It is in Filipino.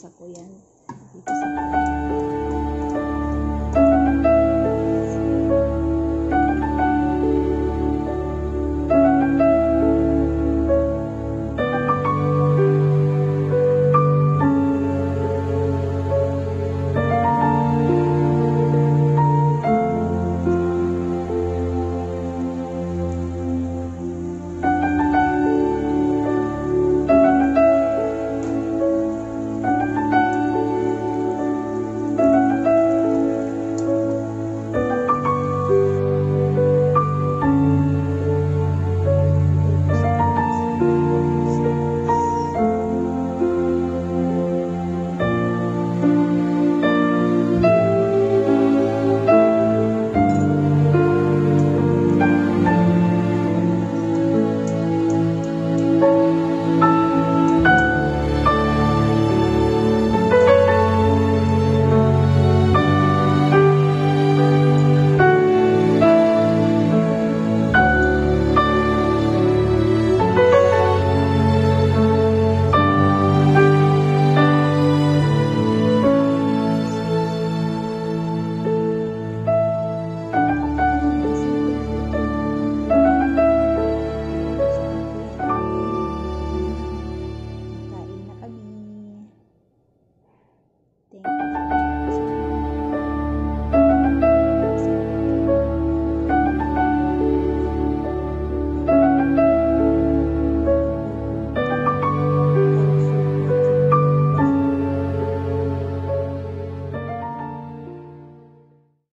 Binabasa ko yan dito sa